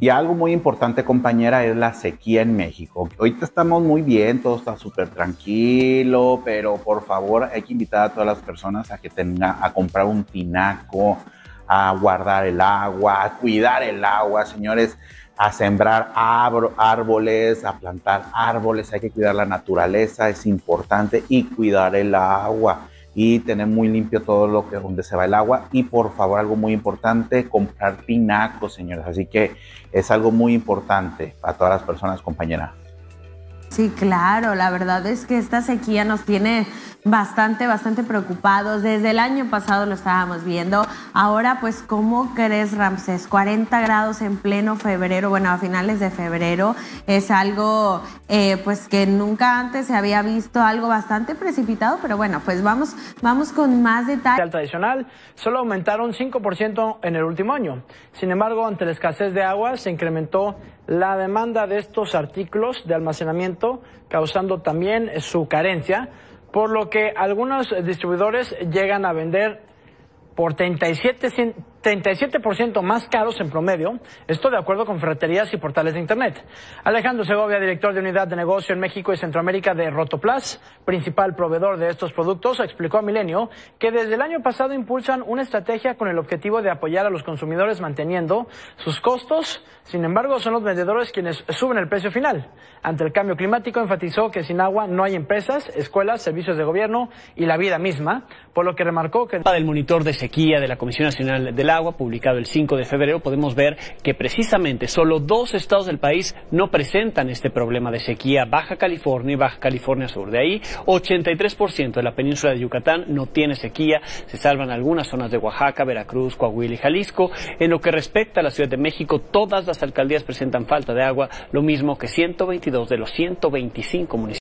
Y algo muy importante, compañera, es la sequía en México. Ahorita estamos muy bien, todo está súper tranquilo, pero por favor hay que invitar a todas las personas a que tengan, a comprar un tinaco, a guardar el agua, a cuidar el agua, señores, a sembrar árboles, a plantar árboles, hay que cuidar la naturaleza, es importante, y cuidar el agua y tener muy limpio todo lo que donde se va el agua. Y por favor algo muy importante comprar pinacos señores. Así que es algo muy importante para todas las personas compañeras Sí, claro, la verdad es que esta sequía nos tiene bastante, bastante preocupados. Desde el año pasado lo estábamos viendo. Ahora, pues, ¿cómo crees, Ramsés? 40 grados en pleno febrero, bueno, a finales de febrero, es algo, eh, pues, que nunca antes se había visto, algo bastante precipitado, pero bueno, pues vamos, vamos con más detalles. Al tradicional solo aumentaron 5% en el último año. Sin embargo, ante la escasez de agua, se incrementó la demanda de estos artículos de almacenamiento, causando también su carencia por lo que algunos distribuidores llegan a vender por 37, 37% más caros en promedio, esto de acuerdo con ferreterías y portales de Internet. Alejandro Segovia, director de unidad de negocio en México y Centroamérica de Rotoplas, principal proveedor de estos productos, explicó a Milenio que desde el año pasado impulsan una estrategia con el objetivo de apoyar a los consumidores manteniendo sus costos, sin embargo son los vendedores quienes suben el precio final. Ante el cambio climático enfatizó que sin agua no hay empresas, escuelas, servicios de gobierno y la vida misma, por lo que remarcó que... ...del monitor de sequía de la Comisión Nacional del Agua, publicado el 5 de febrero, podemos ver que precisamente solo dos estados del país no presentan este problema de sequía, Baja California y Baja California Sur. De ahí, 83% de la península de Yucatán no tiene sequía, se salvan algunas zonas de Oaxaca, Veracruz, Coahuila y Jalisco. En lo que respecta a la Ciudad de México, todas las alcaldías presentan falta de agua, lo mismo que 122 de los 125 municipios.